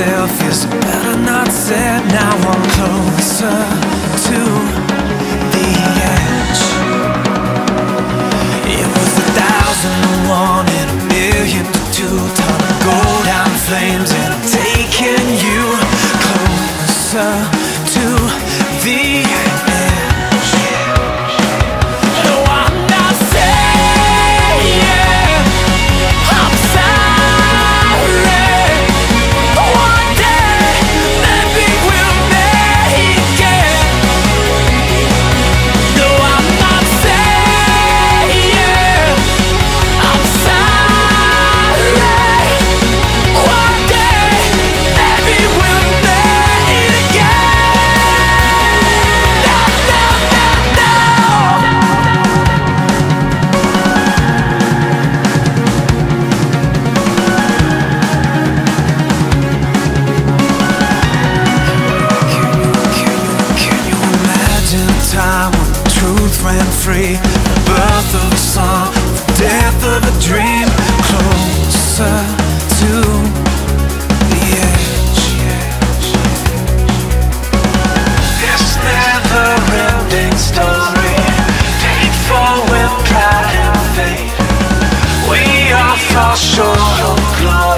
myself is better not said. Now I'm closer to the edge. It was a thousand to one and a million to two. Time to go down flames, ran free? The birth of a song, the death of a dream. Closer to the edge. This never-ending story, painful with pride and faith. We all fall short of glory.